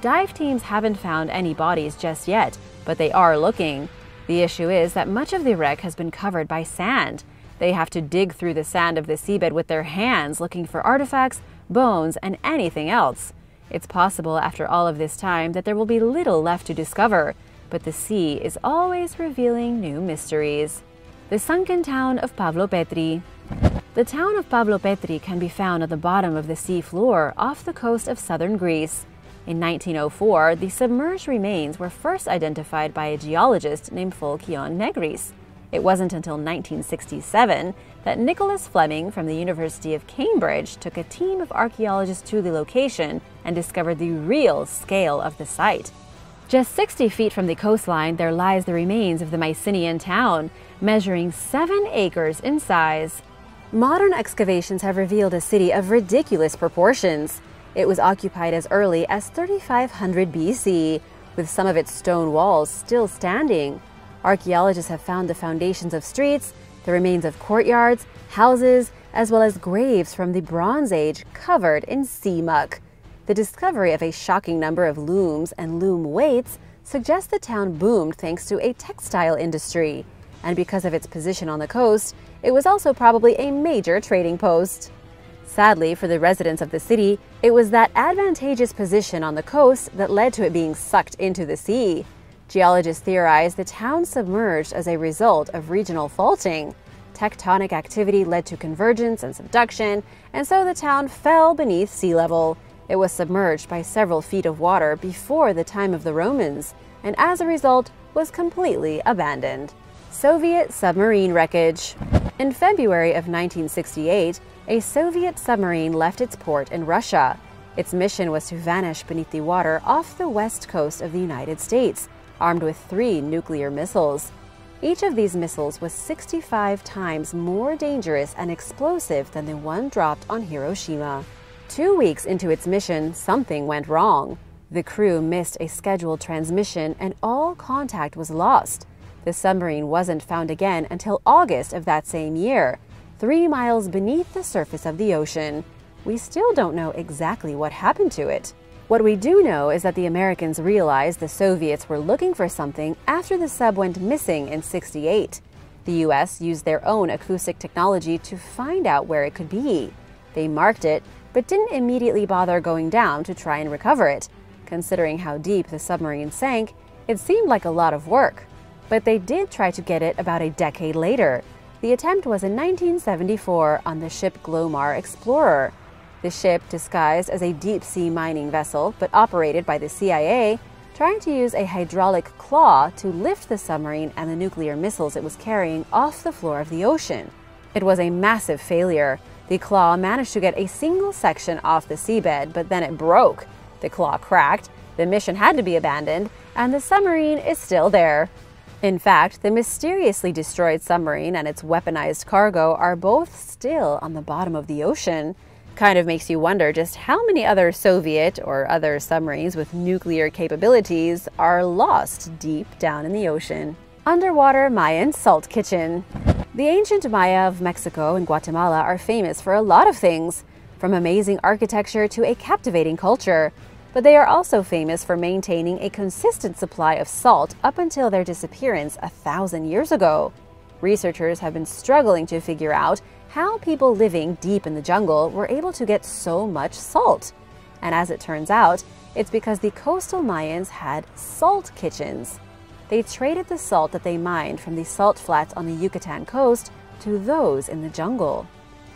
Dive teams haven't found any bodies just yet, but they are looking. The issue is that much of the wreck has been covered by sand. They have to dig through the sand of the seabed with their hands looking for artifacts, bones, and anything else. It's possible after all of this time that there will be little left to discover, but the sea is always revealing new mysteries. The sunken town of Pavlopetri. The town of Pavlopetri can be found at the bottom of the sea floor off the coast of southern Greece. In 1904, the submerged remains were first identified by a geologist named Fokion Negris. It wasn't until 1967 that Nicholas Flemming from the University of Cambridge took a team of archaeologists to the location and discovered the real scale of the site. Just 60 feet from the coastline, there lies the remains of the Mycenaean town, measuring 7 acres in size. Modern excavations have revealed a city of ridiculous proportions. It was occupied as early as 3500 BC, with some of its stone walls still standing. Archaeologists have found the foundations of streets, the remains of courtyards, houses, as well as graves from the Bronze Age covered in sea muck. The discovery of a shocking number of looms and loom weights suggests the town boomed thanks to a textile industry. And because of its position on the coast, it was also probably a major trading post. Sadly, for the residents of the city, it was that advantageous position on the coast that led to it being sucked into the sea. Geologists theorize the town submerged as a result of regional faulting. Tectonic activity led to convergence and subduction, and so the town fell beneath sea level. It was submerged by several feet of water before the time of the Romans, and as a result was completely abandoned. Soviet submarine wreckage. In February of 1968, a Soviet submarine left its port in Russia. Its mission was to vanish beneath the water off the west coast of the United States, armed with three nuclear missiles. Each of these missiles was 65 times more dangerous and explosive than the one dropped on Hiroshima. Two weeks into its mission, something went wrong. The crew missed a scheduled transmission and all contact was lost. The submarine wasn't found again until August of that same year, three miles beneath the surface of the ocean. We still don't know exactly what happened to it. What we do know is that the Americans realized the Soviets were looking for something after the sub went missing in 68. The US used their own acoustic technology to find out where it could be. They marked it, but didn't immediately bother going down to try and recover it. Considering how deep the submarine sank, it seemed like a lot of work. But they did try to get it about a decade later, the attempt was in 1974 on the ship Glomar Explorer. The ship, disguised as a deep sea mining vessel but operated by the CIA, trying to use a hydraulic claw to lift the submarine and the nuclear missiles it was carrying off the floor of the ocean. It was a massive failure. The claw managed to get a single section off the seabed, but then it broke. The claw cracked, the mission had to be abandoned, and the submarine is still there. In fact, the mysteriously destroyed submarine and its weaponized cargo are both still on the bottom of the ocean. Kind of makes you wonder just how many other Soviet or other submarines with nuclear capabilities are lost deep down in the ocean. Underwater Mayan Salt Kitchen. The ancient Maya of Mexico and Guatemala are famous for a lot of things, from amazing architecture to a captivating culture but they are also famous for maintaining a consistent supply of salt up until their disappearance a thousand years ago. Researchers have been struggling to figure out how people living deep in the jungle were able to get so much salt. And as it turns out, it's because the coastal Mayans had salt kitchens. They traded the salt that they mined from the salt flats on the Yucatan coast to those in the jungle.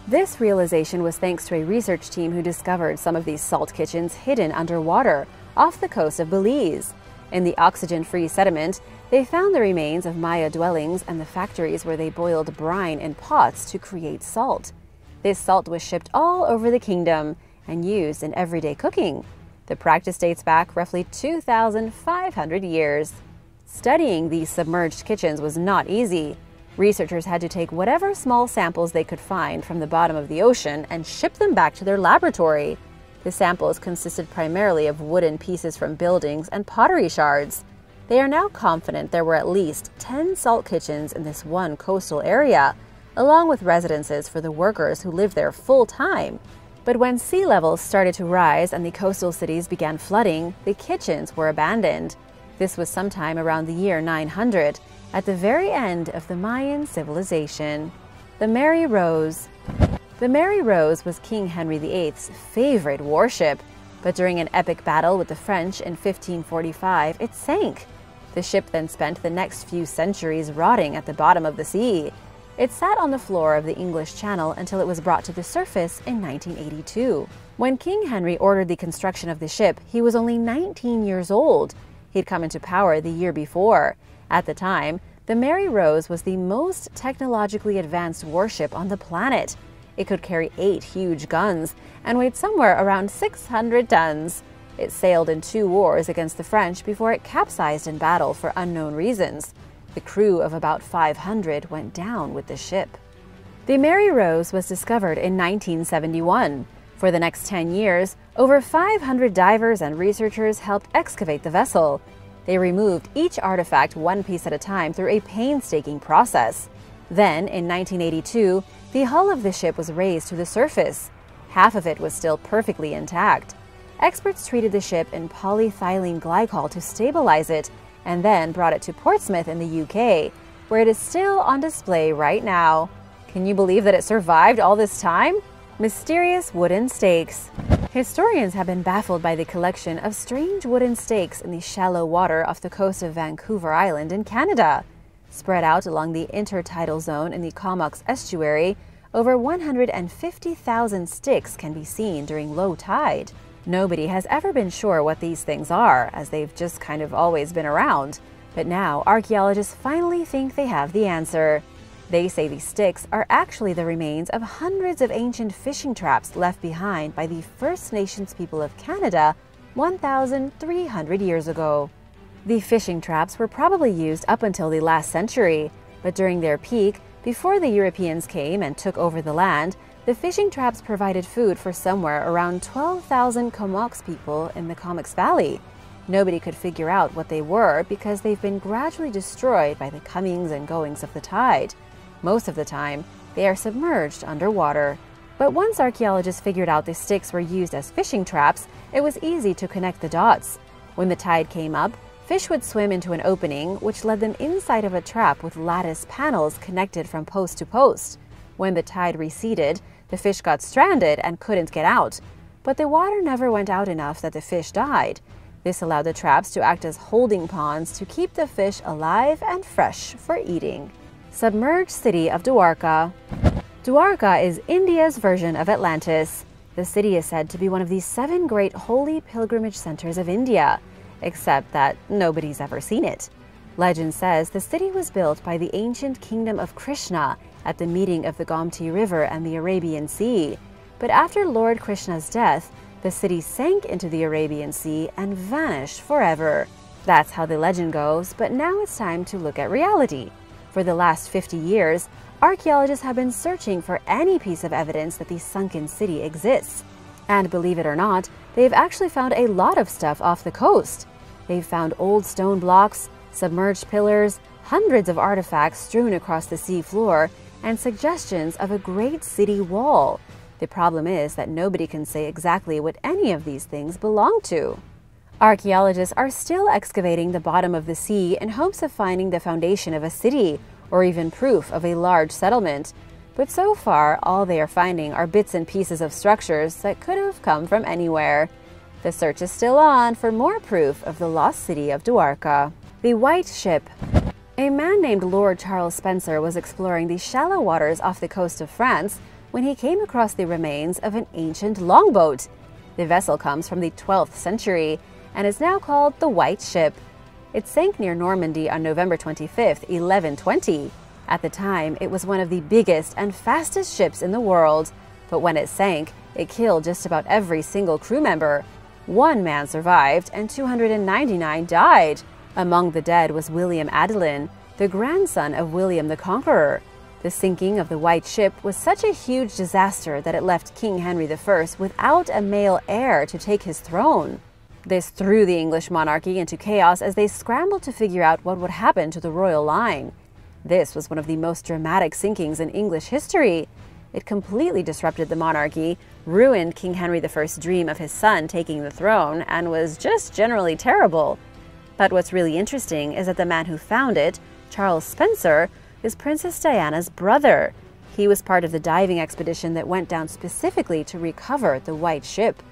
This realization was thanks to a research team who discovered some of these salt kitchens hidden underwater off the coast of Belize. In the oxygen free sediment, they found the remains of Maya dwellings and the factories where they boiled brine in pots to create salt. This salt was shipped all over the kingdom and used in everyday cooking. The practice dates back roughly 2,500 years. Studying these submerged kitchens was not easy. Researchers had to take whatever small samples they could find from the bottom of the ocean and ship them back to their laboratory. The samples consisted primarily of wooden pieces from buildings and pottery shards. They are now confident there were at least 10 salt kitchens in this one coastal area, along with residences for the workers who lived there full time. But when sea levels started to rise and the coastal cities began flooding, the kitchens were abandoned. This was sometime around the year 900, at the very end of the Mayan civilization. The Mary Rose. The Mary Rose was King Henry VIII's favorite warship, but during an epic battle with the French in 1545, it sank. The ship then spent the next few centuries rotting at the bottom of the sea. It sat on the floor of the English Channel until it was brought to the surface in 1982. When King Henry ordered the construction of the ship, he was only 19 years old. He'd come into power the year before. At the time, the Mary Rose was the most technologically advanced warship on the planet. It could carry eight huge guns and weighed somewhere around 600 tons. It sailed in two wars against the French before it capsized in battle for unknown reasons. The crew of about 500 went down with the ship. The Mary Rose was discovered in 1971. For the next 10 years, over 500 divers and researchers helped excavate the vessel. They removed each artifact one piece at a time through a painstaking process. Then, in 1982, the hull of the ship was raised to the surface. Half of it was still perfectly intact. Experts treated the ship in polyethylene glycol to stabilize it and then brought it to Portsmouth in the UK, where it is still on display right now. Can you believe that it survived all this time? Mysterious wooden stakes. Historians have been baffled by the collection of strange wooden stakes in the shallow water off the coast of Vancouver Island in Canada. Spread out along the intertidal zone in the Comox estuary, over 150,000 sticks can be seen during low tide. Nobody has ever been sure what these things are, as they've just kind of always been around. But now, archaeologists finally think they have the answer. They say these sticks are actually the remains of hundreds of ancient fishing traps left behind by the First Nations people of Canada 1,300 years ago. The fishing traps were probably used up until the last century, but during their peak, before the Europeans came and took over the land, the fishing traps provided food for somewhere around 12,000 Comox people in the Comox Valley. Nobody could figure out what they were because they've been gradually destroyed by the comings and goings of the tide. Most of the time, they are submerged underwater. But once archaeologists figured out the sticks were used as fishing traps, it was easy to connect the dots. When the tide came up, fish would swim into an opening, which led them inside of a trap with lattice panels connected from post to post. When the tide receded, the fish got stranded and couldn't get out. But the water never went out enough that the fish died. This allowed the traps to act as holding ponds to keep the fish alive and fresh for eating. Submerged city of Dwarka. Dwarka is India's version of Atlantis. The city is said to be one of the seven great holy pilgrimage centers of India, except that nobody's ever seen it. Legend says the city was built by the ancient kingdom of Krishna at the meeting of the Gomti River and the Arabian Sea. But after Lord Krishna's death, the city sank into the Arabian Sea and vanished forever. That's how the legend goes, but now it's time to look at reality. For the last 50 years, archaeologists have been searching for any piece of evidence that the sunken city exists. And believe it or not, they've actually found a lot of stuff off the coast. They've found old stone blocks, submerged pillars, hundreds of artifacts strewn across the sea floor, and suggestions of a great city wall. The problem is that nobody can say exactly what any of these things belong to. Archaeologists are still excavating the bottom of the sea in hopes of finding the foundation of a city or even proof of a large settlement. But so far, all they are finding are bits and pieces of structures that could have come from anywhere. The search is still on for more proof of the lost city of Dwarka. The White Ship. A man named Lord Charles Spencer was exploring the shallow waters off the coast of France when he came across the remains of an ancient longboat. The vessel comes from the 12th century and is now called the White Ship. It sank near Normandy on November 25, 1120. At the time, it was one of the biggest and fastest ships in the world, but when it sank, it killed just about every single crew member. One man survived and 299 died. Among the dead was William Adelin, the grandson of William the Conqueror. The sinking of the White Ship was such a huge disaster that it left King Henry I without a male heir to take his throne. This threw the English monarchy into chaos as they scrambled to figure out what would happen to the royal line. This was one of the most dramatic sinkings in English history. It completely disrupted the monarchy, ruined King Henry I's dream of his son taking the throne, and was just generally terrible. But what's really interesting is that the man who found it, Charles Spencer, is Princess Diana's brother. He was part of the diving expedition that went down specifically to recover the White Ship.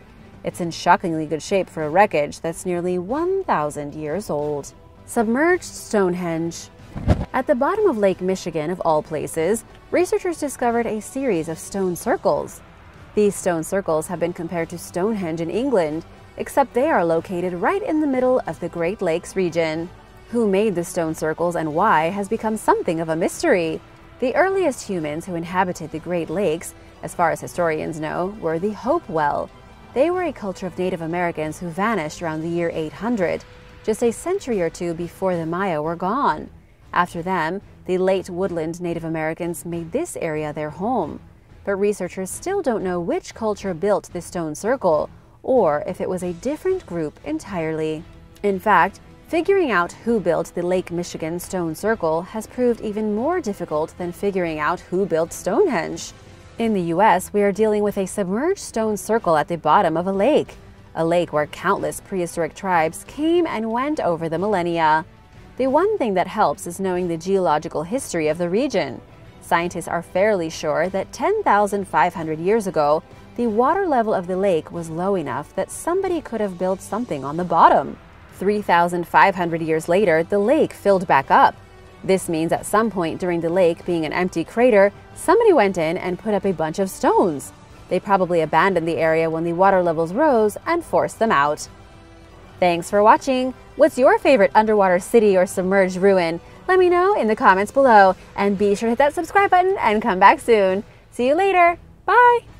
It's in shockingly good shape for a wreckage that's nearly 1,000 years old. Submerged Stonehenge. At the bottom of Lake Michigan, of all places, researchers discovered a series of stone circles. These stone circles have been compared to Stonehenge in England, except they are located right in the middle of the Great Lakes region. Who made the stone circles and why has become something of a mystery. The earliest humans who inhabited the Great Lakes, as far as historians know, were the Hopewell. They were a culture of Native Americans who vanished around the year 800, just a century or two before the Maya were gone. After them, the late woodland Native Americans made this area their home. but researchers still don't know which culture built the stone circle, or if it was a different group entirely. In fact, figuring out who built the Lake Michigan stone circle has proved even more difficult than figuring out who built Stonehenge. In the US, we are dealing with a submerged stone circle at the bottom of a lake, a lake where countless prehistoric tribes came and went over the millennia. The one thing that helps is knowing the geological history of the region. Scientists are fairly sure that 10,500 years ago, the water level of the lake was low enough that somebody could have built something on the bottom. 3,500 years later, the lake filled back up. This means at some point during the lake being an empty crater, somebody went in and put up a bunch of stones. They probably abandoned the area when the water levels rose and forced them out. Thanks for watching! What's your favorite underwater city or submerged ruin? Let me know in the comments below, and be sure to hit that subscribe button and come back soon. See you later! Bye!